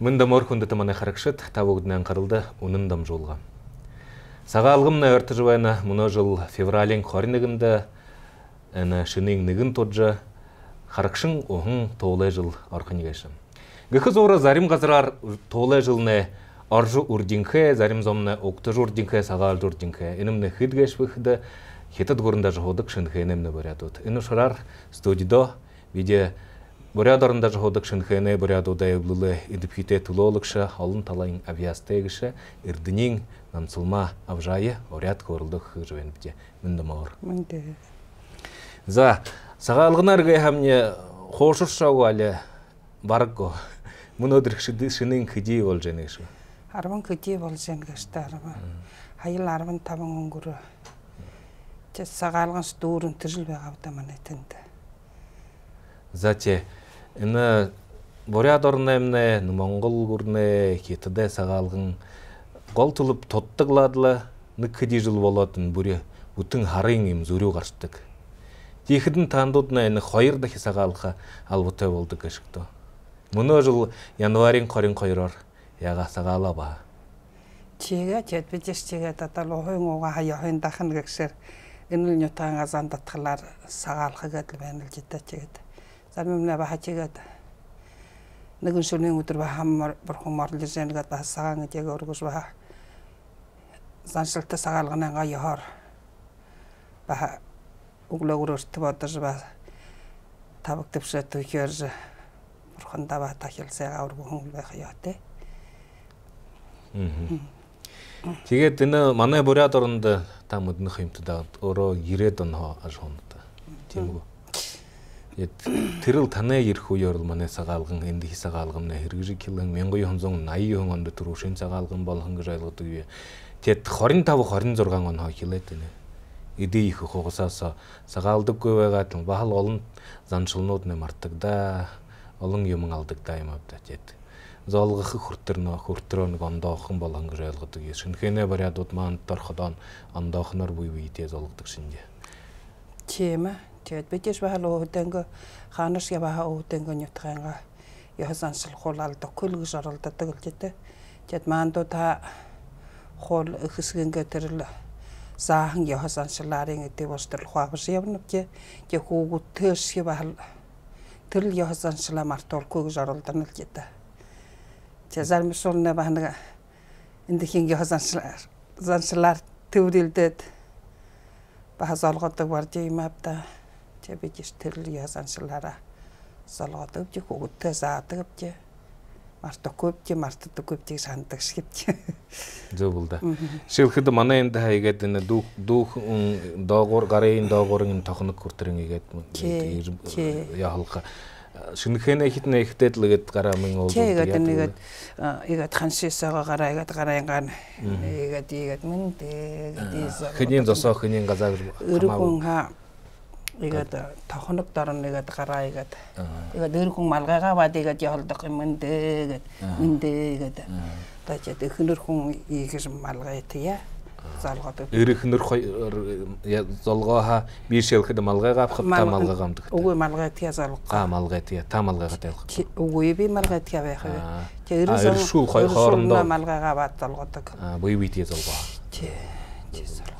Мында морхунды таманы харакшыт тавугднан қарылды унындам жолға. Сағалғымна өрті жывайна мұны жыл феврален хоринігімді әні шының нігін тоджа харакшын оғын тоғылай жыл арқын егешім. Гықыз ора зарим ғазырар тоғылай жылны аржу урдинхе, зарим оқты журдинхе, сағал журдинхе. Инімні хидгеш вихді, хетат горында жығодық шынхе енемні бөрядуд. Іні шырар студидо, виде Бурядарында жаходык шынхене бурядуда эблылы идипхите тулолыкша алын талайын авиастегіше ирдинин намсылма авжайы орят корылдық жывен бите мында маур. Мында. За сағалғынар гай хамне хошур шау алі барго. Мұны өдірк шынын кіди ол жені шу. Арбан кіди бол жен гыштарыма. Хайыл арбан оңгуру. Те сағалғын стуурын түжілбе қавдаман етінді. Зате Ина Борядорна эмне, Монгол гурне, кетіде сағалғын қол тұлып тоттығладыла, ныккыди жыл болатын бүре, бұтын харың ем зүрі қарштық. Тихідін тандудна әні қойырдахи сағалға албыты болды кішікті. Мұны жыл январин қорин қойрар, яға сағала ба. Чеге, чет бітеш чеге татал оғын оға хайохын дақын кексер, иныл нютан азандатқылар сағалға гәділ бәніл жетті чегеді. Зармымна баха чегет. Нэгэн шүнэн өдөр баха бүр хумар лижэнгээд баха сагаан гэжэг өргөж баха. Заншилта сагаалганаа яхаар. Баха өглөөр өрт бодож баха. Таваг төвшөө төхөр бурханда баха тахилсаа өргөн хүн байх яатай. Тэгээд энэ манай буряд оронд та мөднөх юмтад өөрөө 90 он ажхонтой. Тийм үү? Тэрэл танай ирэх үеэр манай сагаалган энд хи сагаалган нэ хэрэгжиг килэн 1980 онд түрүү шин сагаалган болгон гэж ойлгодог юу. Тэгэд 25 26 он хоо хилээд байна. Эдээ их хугасаас сагаалдаггүй байгаад бахал олон заншилнууд нэ мартагдаа олон юм алдагдаа юм авда тэгэд зоолгох хүртэр нөө хүртрөө нэг ондоохон болгон гэж ойлгодог юм. Шинхэнэ бариадууд маань дорходон ондоохноор буй буйтэй зоолгодог шинжээ. Тийм ээ tiad bitis baha lo hutengo khanas ya baha o hutengo nyutrenga ya hasan sil khulal ta kulg jaral ta tagul jete tiad mando ta khol khisgenga teril saahan ya hasan silaring te wastel khwabs yabnap je je hugu tes ya baha teril ya hasan sila martol kulg jaral ta nil jete tiad zarmisulne bahna индхийн я хасан заншлаар төврилдэд бахас олгодог барж юм аа да чи би жиш тэрл ясаншлара солгоод өвч хөгөдтэй заадаг өвч мартахгүй мартдаггүй бтийг санддаг шиг чи. Зөв бол да. Шивхэд манай энд хайгээд энэ дүүх дүүх доогуур гарын доогуур энэ тохног хүртрэн игээд яалга шинхэн хитэн ихтэй л гээд гараа мэн уу. Тэгээд нэгэд игээд хансисаага гараа игээд гараа ингаан игээд игээд мэн тэгээд э, хэний зосоо хэний газар хамаагүй. Өргөн хаа игээд тохоног дорн игээд гараа игээд игээд өр хүн малгайгаа бад игээд явалдах юм дэ гээд мэндэ гээд тачаад эхнэр хүн ийгэр малгай тия залгаад эр эхнэр золгооха биш ялхэд малгайгаа авах та малгайгаа амдаг үгүй малгай тия залгаа а малгай тия та малгайгаа тавих үгүй би малгай тия байх тий эр шул хой хоорондоо малгайгаа бад залгаадаг а буй тия залгаа тий тий Хонин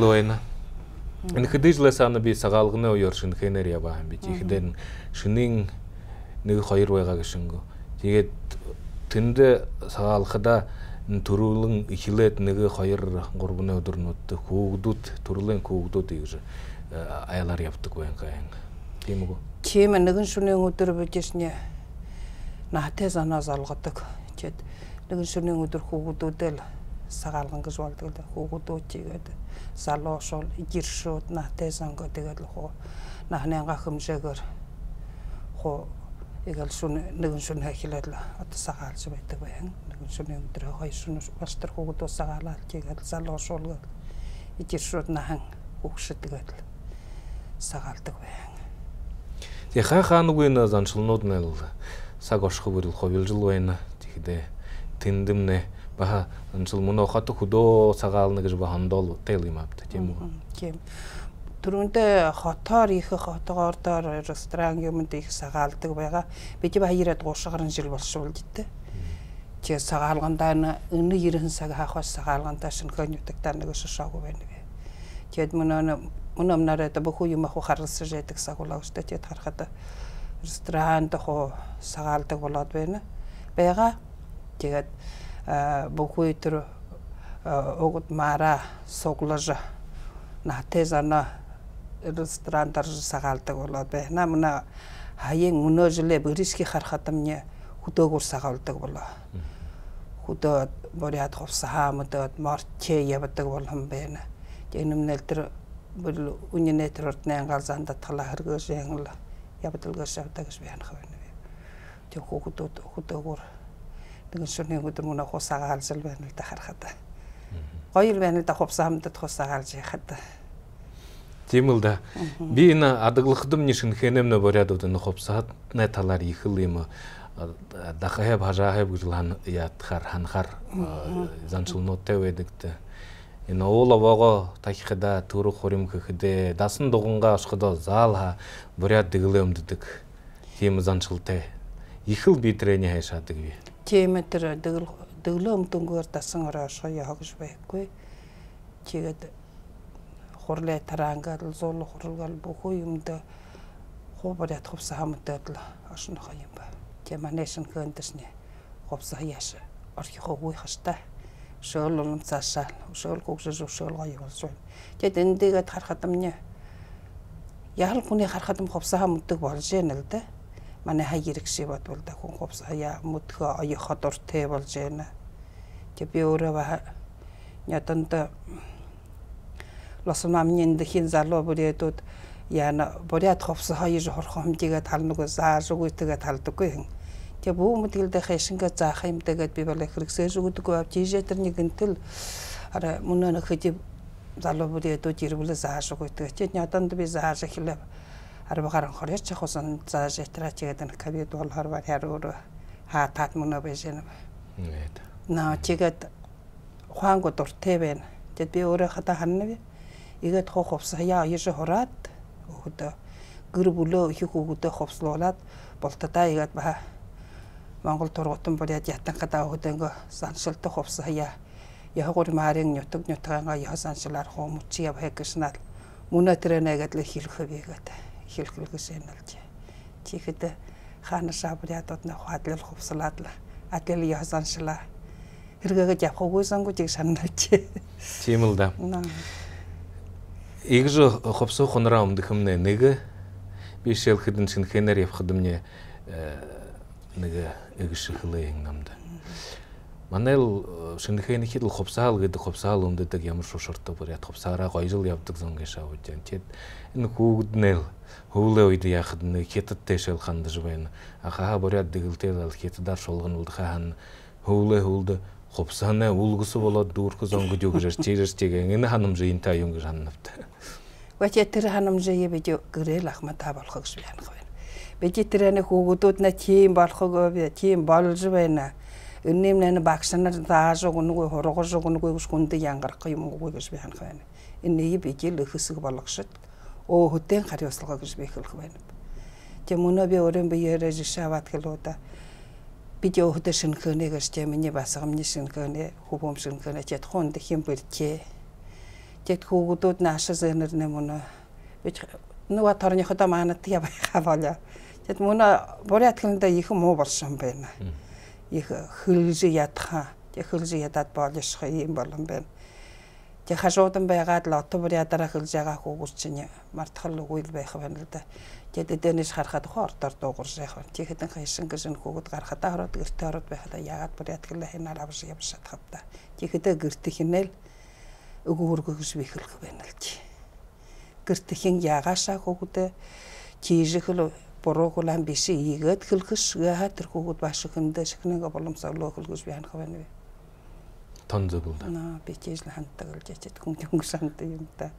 лойна. Энэ хэдийжлээс ана би сагаалганы уяар шинхэнээр яваа юм би. Ихэдэн шинийн нэг хоёр байгаа гişэнгөө. Тэгээд тэндээ сагаалхада төрүүлэн ихлээд нэг хоёр гурвны өдөрнүүд хүүгдүүд төрлийн хүүгдүүд гэж аялаар явдаг байна. Тийм үү? Тийм нэгэн шөнийн өдөр bijсний наатай санаас олгодог. Тэгэд нэгэн шөнийн өдөр хүүгдүүдэл сагаалган гэж болдог л хүүгүүдүүчигээд залуушул жиршүүд натээсанго тэгэл хуу нахнянга хэмжээгээр хуу игэл шүн нэгэн шүн хахилал одоо сагаалж байдаг байхан нэгэн шүн өдрөө хоёр шүн бас тэр хүүгүүдөө сагаалаад чигээд залуушул жиршүүд нахан хөгшөдгээд сагаалдаг байхан тэг хаа хаа нүгэн занчилнууд нь саг орших бүрэл ховилжил байна. Тэгдэ тэндэмнэ. Баха анчил муно хату худо сагаална гэж бахан дол тел юм апта тийм үү тийм түрүүндээ хотоор их хотоордоор ресторан юмд их сагаалдаг байгаа. Би чи баяраад 30 гаруй жил болшуулж дээ. Чи сагаалгандаа өнө 90 цаг хаахаас сагаалгандаа шинхэнүүдэгтээ нэг шошоогүй байна вэ. Тэгэд мөн мөн амнараа да бүх юм ах харалсаж яадаг сагуулаа өстэй тэгэд харахад ресторанд хоо сагаалдаг болоод байна. Бага тэгээд бүх үе төр огт мара соглож натезана ресторандар сагаалдаг болоод байна. Мөн хаян өнөө жилээ бэрисхи харахад мне хөдөөгөр сагаалдаг болоо. Хөдөө бориад хувсаа мөдөд морче явдаг болон байна. Энэмнэл тэр бүр үнэнэ тэр ордны ангал занда тала янгал явдалгаас авдаг гэж байна хавна. Тэг хөдөө хөдөөгөр нэгэн шүрний өдөр мөн хусаагаалжл байна л да харахад. Гоё л байна л да хувсаамдад хусаагаалж яхад. Тийм л да. Би энэ адаглахдам ни шинхэнэм нэ боряд өдөн хувсаад най талаар ихэл юм дахахэб хажахэб гэж хан яатхаар ханахаар занчулнуудтай байдаг та. Энэ уула бого тахихда төрөх хурим гэхэд дасан дугангаа осходо заал боряд занчултай. Ихэл бидрэний хайшаадаг би. Тийм тэр дөглөө өмдөнгөөр дасан ороо оршоо хогж байхгүй. Чигээд хурлаа тараангаал зуул хургаал бүхөө юмдөө хуубар ятхвс хамтад л оршнох юм ба. Тэгээ манай шин хөөндөрсний хувс хаяаш орхихоо үгүй хаштай. Шөөл улам цаашаа шөөл гүгшж шөөл гоё болж байна. Тэгээд эндээгээд харахад амны яхал хүний харахад юм хувсаа мөдөг болж яана л да манай хайрэгшивэд бол да хүн хувьс ая мөдхөө оёхо дуртай болж байна. Тэгээ би өөрөө ятанд лосомамнин дэхин залуу бүрээдүүд яна бүрээд хувьс хоёр хорхон хэмжээгээ талнаг зааж үгүйтэйгээ талдаггүй хэн. Тэгээ бүх мэдлэгдэх шингээ заах юмтэйгээд би бол хэрэгсэж өгдөггүй авч ийжээ тэр нэгэнтэл арай мөн нөхөд залуу бүрээдүүд ирвэл зааж үгүйтэйгээ. Тэгээ ятанд би зааж эхлэв арвагаар хорьяч хусан за жетра чигээд эн кавид бол харвар ярур ха тат мөнө бэжэн нэт. Наа чигээд хуанго дуртэвэн тэгэд би өөрөө хата харнав игээд хох хувса яа ежи хураад өгдөө гэр бүлөө их өгдөө хувслуулаад болтодаа игээд баа Монгол тургутан бүр яд ятан гадаа өгдөнгө саншилдах хувса яа яхагур маарын нютг нютгаанга ясан шилар хомчи явэ гэснал мөнө тэрэнэ гэдэл хэлэхэ бигээд хэлхэлгэс энэлж чихэд хаанашаа бүрээд одны хадлал хувслаад л адил яа саншилаа хэрэгэгэд явахгүй сангуу чиг санаач. Тийм л да. Игж хопсо хонраа өмдөхмнэ нэг бишэл хэдэн шинхэнэр явхад мне нэг игж хлээ намд. Манайл шинхэн хил хопсаал гэдэг хопсаал өмдөдөг ямар шушуртай бүр яд хопсаараа гоёжл явдаг гэж аваад байна. Тэгэд энэ хүүгднэл хөвлөө үед яхад нэг хятад дэшэл хандаж байна. Ахаа бүряд дэгэлтэл хятадаар шулган улдахаа хан хөвлөө хөвлдө хувсанаа үлгэсэ болоод дүүрхэ сонгож өгөж чирэрч. Энэ юм гэж тэр бид гэрэл байна. Бид нэ тийм тийм болж байна. өннэм нэ багсанар даажог унгуй хорогожог унгуй гүсгүнд янгарах юм уу гэж би ханах байна. Энэ ий бичил өсөг болгошд оо хөтэн хар ёслого гэж би хэлэх байна. Тэм өнөө би өрөөм би ярэж шаваад хэлүүда. Би дэ өхөд шинхэнэ гэж тэ миний бас амны шинхэнэ хөвөм шинхэнэ тэт хунд хим бэрчээ. Тэт хүүгдүүд нааш зэнэр нэм өнөө би нөгөө торныхоо манад яваа болоо. Тэт мөн бурят хүндээ их муу болсон байна. Mm -hmm их хөлж ядха тэг хөлж ядаад болошх юм болон байна тэг хашуудан байгаад л отбор ядараа хөлж байгаа хүүгүүд чинь мартахал үгүй л байх байна л да Тэгээд эдэнэс харахад хоортоор дуугарч яах вэ? Чи хэдэн хайшин гэсэн хүүгд гарахад ороод гэртээ ороод байхад яагаад бүр ятгэлээ хинаар авш явж чадхад та. Чи хэдэ гэртээ хинээл өгөөргөж бихэлх байна л чи. Гэртээ хин ягаашаа хүүгдээ чижихэл хэлхэш гээ тэр хүүгд баш хөндө шихнэгээ боломсоглоо хөлгөж байна хаваа нэ. Тон зөвлөд. Наа би чижл хантаг л жачид хүн хүн сант юм та.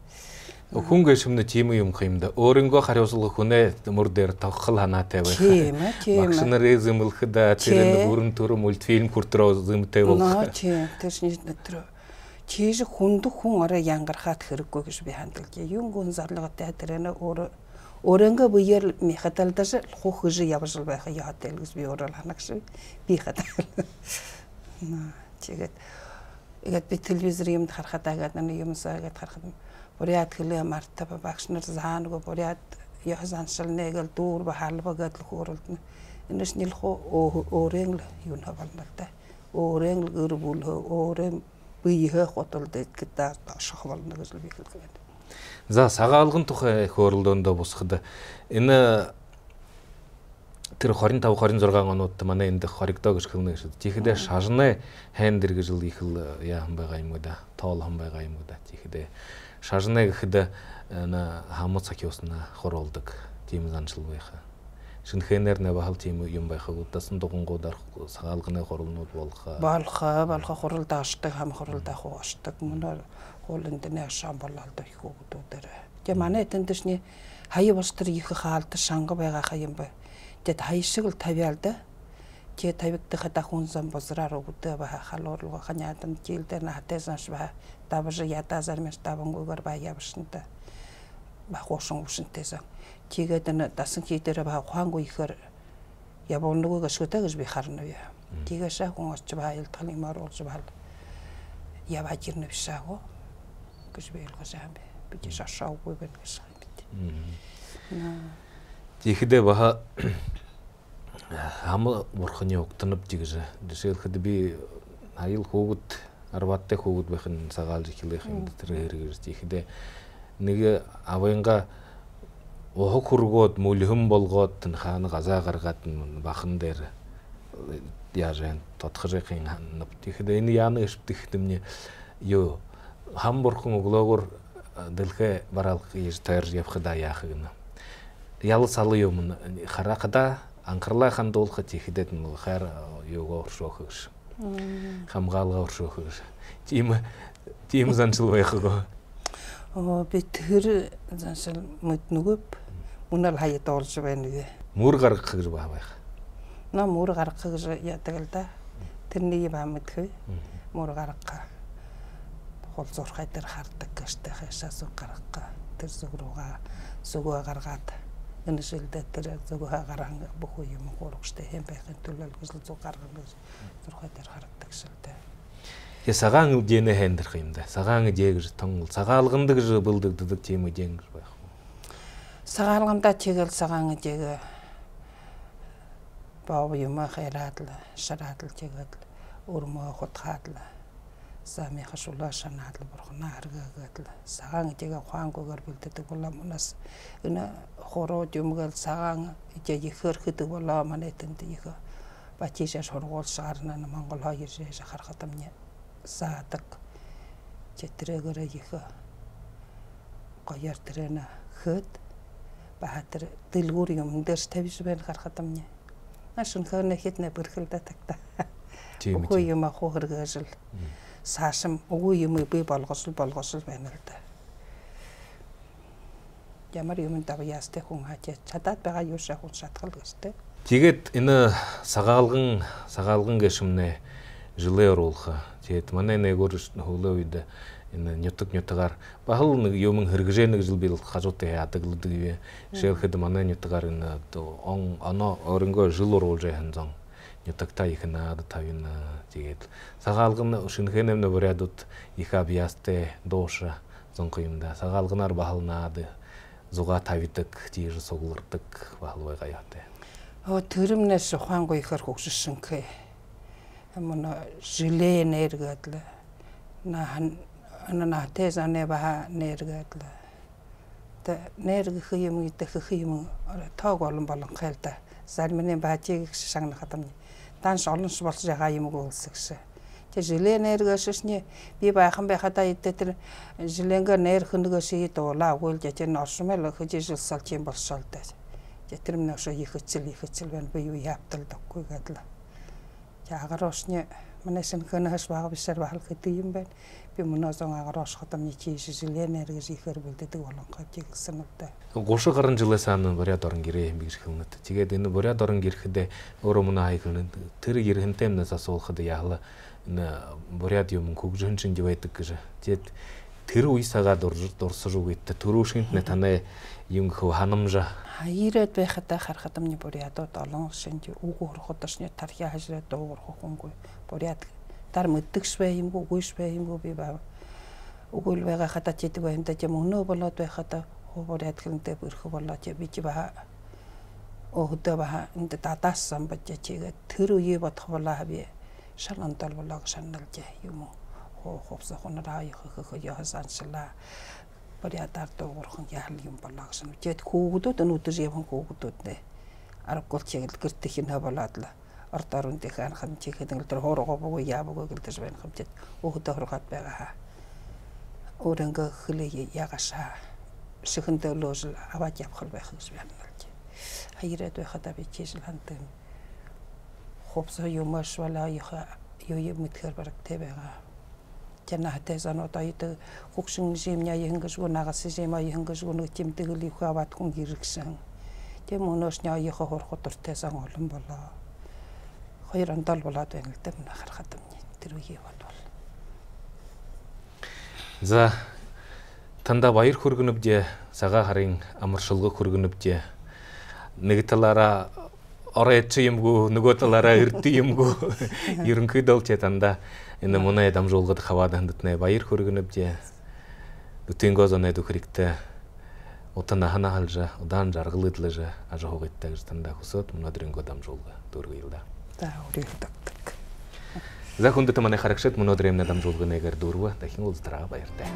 Хүн гэшмнэ тийм юм юм да. Өөрөнгөө хариуцлага хүнээ мөр дээр тогхол ханаатай байх. Тийм тийм ээ. Максинаризм үлхэд тэр өрн төрө мультфильм хүртрөө зэмтэй болох. Наа тийм. Тэр шинж өтер. чиж хүндх хүн орой янгархаад хэрэггүй гэж би хандлагч. Юм гүн зарлагатай тэрэнэ өөр Өрөнгө буяр ми хаталдаш хух гэж явж байха яател гэж би өөрөө ханагш би хатал. Тэгээд ингээд би телевизэр юмд харахад агаад нэг юм саагаад харахад буряд хэлээ мартаа багш нар заанаг буряд яасан нэг л дүүр ба халба гэдэл хөөрөлд энэс нэлх өөрийн юу хавална та өөрийн гэр бүл өөрийн бие хотолд гэдэг шахвална гэж би хэлдэг. За сагаалгын тухай хөөрөлдөөндөө босход энэ тэр 25 26 онууд манай энд хоригдоо гэж хэлнэ гэж. Жихэдэ шажны хайн дэр гэж л их л яахан байгаа юм уу да. Тоолхон байгаа юм уу да. Жихэдэ шажны гэхэд энэ хамт цаг юусна хоролдог тийм занчил байха. Шинэхэнээр нэ бахал тийм юм байхаг удасан дугангуудаар сагаалганы хорлнууд болох. Болох болох хоролд ашдаг хам хоролд ах уу уулын дэнэ ашаан болоод их хүүхдүүдээр. Тэгээ манай эдэн дэшний хаяа бол тэр их хаалт шанга байгаа юм бай. Тэгээд хаяа шиг л тавиал да. Тэгээ тавигдах дахун зам бозраар өгдөө ба халуурлга ханядан жилдэр на хатасан шва давж ядазар мэр давангуугаар ба явшинта. Ба хуушин өвшинтэйсэн. Тэгээд энэ дасан хий дээр ба ухаангүй ихээр явуулныг ашигтай гэж би харна уу. Тэгээ шахун орч ба аялдханы маар уулж баал яваад ирнэ биш аа. Гэж би ойлгож байгаа юм бэ. Би ч шашаагүй байна гэж юм бэ. Тэгэхдээ баха хам бурхны угтанав гэж жишээлхэд би аял хөөгд арваттай хөөгд байх нь сагаалж ихлэх юм тэр хэрэгэр тэгэхдээ нэг авынга ухаг хургууд мүлхэм болгоод хаана газаа гаргаад бахан дээр яаж тодхожихын нав тэгэхдээ энэ яаны эвтэх тэмний юу хам бурхан өглөөгөр дэлхэ бараалх иш тойр явхада яах гэнэ. Ял сал юм харахада анхарлаа хандуулах ихэдэд нь хайр юугаа оршоох гэж. Хамгаалгаа оршоох гэж. Тийм тийм занчил байх гоо. Оо би тэр заншил мэд нүгэп үнэл хаяад олж байна вэ. Мөр гаргах гэж баа байх. На мөр гаргах гэж яадаг л да. Тэрний баа гаргах хол зурхай дээр хардаг гэжтэй хаашаа зүг гаргах тэр зүг руугаа зүгөө гаргаад энэ шилдэ тэр зүгөө гарган бүх юм гурвчтай хэм байхын төлөө гэж зүг гаргана гэж зурхай дээр хардаг шилдэ. Тэгээ сагаан үдэнэ хэндрэх юм да. Сагаан гэж тон цагаалганд гэж бэлдэгддэг тийм үдэн гэж байх. Сагаалганда чигээл сагаан гэж баав юм хайраад л шараад л чигээл өрмөө хутгаад л самиха шула шанаадл бурхна харгаагаад л сагаан итэгээ хуангуугаар бэлддэг болоо мунаас энэ хороо юмгал сагаан итэ ихэр хэдэг болоо манай тэнд их бачишаа сургуулсаарна Монгол хоёр шиш харахад амны саадаг чэтрэгэрэ их гоёр тэрэна хөд баатар дэлгүүр юм дээрс тавьж байна харахад амны ашин хönө хитнэ бэрхэлдэ тагта тийм юм ахуу хэрэгэжл саашим үгүй юм би болгосол болгосол байна л да. Ямар юм дав яастай хүн хачаа чадаад байгаа юу шах хүн шатгал гэжтэй. Тэгээд энэ сагаалган сагаалган гэшмнэ жилээ оруулах. Тэгээд манай нэгөр хөлөө үед энэ нютг нютгаар бахал нэг юм хэрэгжээ нэг жил би хажуутай гэдэг юм. Жишээлхэд манай нютгаар энэ он оно өрөнгөө жил оруулж ханзан нютагта их наад тавина сагаалгын шинэхэн нөбрядууд их абьясте дооша зонго юмда сагаалгынаар бахалнаад зуга тавидаг тийж суглардаг бахал байгаа яатай оо төрөмнэс ухаангүй ихэр хөгшсөн мөн жилээ нэргэдл на на тэзанэ ба нэргэдл тэ нэргэх юм идэх юм тоог олон болон хайлта зармины баажиг шагнахад юм данш олонш болж байгаа юм уу үлсгсэн. Тэг жилээ нэргэшсний би байхан байхадаа идэ тэр жилэнгэ нэр хөнөгөөс идуулаа үйл жижиг нь оршмол хөжижил салч юм болсоо л дээ. Тэр минь өшөө их хэцэл их хэцэл байна би юу яавтал даггүй гэдэл. Манай шинхэн хас бага бисар бахал гэдэг юм байна. Би мөнөөсөн агаар ус хотомны чийш жилээ нэргэж ихэр бүлдэдэг болонхоо гэсэн л дээ. Гуршиг гарын жилээс ан боряд орон гэрээ гэж хэлнэ. Тэгээд энэ боряд орон гэрэхэд өөрөө мөн хай хэлнэ. Тэр гэрхэнтэй юмнаас асуулахад яахла на бурят юм кыжы тет тэр үесээгаа дурсруу гэдэг төрөөшгөнд нэ танай юм хөө ханамжа ирээд байхад харахад амны бүр ядууд олон шинж үг өрөх удашны тархи хажраа дуугарх хөнгөө бүр яд дар мэддэгш бай юмгүй үгүйш бай юмгүй би баа. Өгөл байгаа хата чидэг баймда юм өнөө болоод байхад хөвөр ядгэнтэй өрөх болоод би чи баа. Өгдөө баа. Энд дадаасан бод чигээ. Тэр үе бодох болоо би. Шалантал болоог шаналж юм уу? хувьсах хунараа ихэх ясанчлаа бориатар дуурхан ял юм болоо гэсэн үчээд хүүхдүүд өнөөдөр явхан хүүхдүүд нэ. Аргагүй чиглэл гэрт их нэ болоод л. Орд орундын анхан чихэд өндөр хоорого буу яавгүй гэлдэж байна хэмтэд хүүхдээ хургаад байгаа. Өөрөнгө хөлийг ягашаа сэхэндөлөөс аваад явхал байх гэж байна гэж хайраад байхад би чижл хантын хувьсаа юмаш валаа юу юм мэдхэр бараг тэ байгаа. Нэг тимтгэл их аваад хүн хэрэгсэн. Тэм өнөөс ня яха хорхот дуртайсан олон болоо. Хоёр ондол болоод байна л да мөн харахад юм. Тэр үе бодвол. За танда хөргөнөвдө сага шулгы хөргөнөвдө нэг юмгүй нөгөө талаараа эрдэ юмгүй ерөнхийдөө ч танда энэ мунай дамжуулгад хаваад хандтнэ баяр хөргөнөвдө дүтэнгөө зонэд өгөрэгтэй утана хана халжа удаан жаргалыдлажа ажа хугайттай гэж танда хөсөд мунадрингөө дамжуулга дөргөйлда За үргэлжлэдэг. За хүндэт манай харагшид мөнөөдөр юмна дамжуулганыг дөрвө дахин уулзраа баяртай